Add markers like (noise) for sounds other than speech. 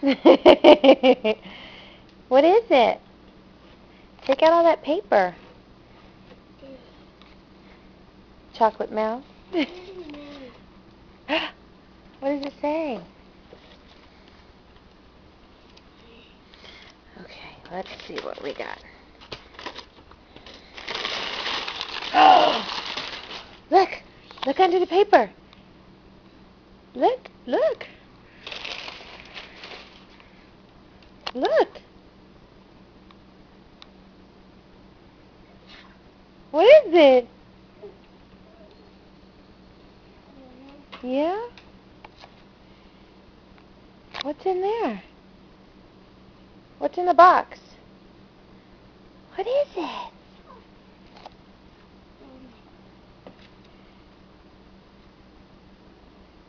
(laughs) what is it? Take out all that paper. Chocolate mouse? (laughs) what does it say? Okay, let's see what we got. (gasps) look! Look under the paper. Look, look. Look. What is it? Yeah? What's in there? What's in the box? What is it?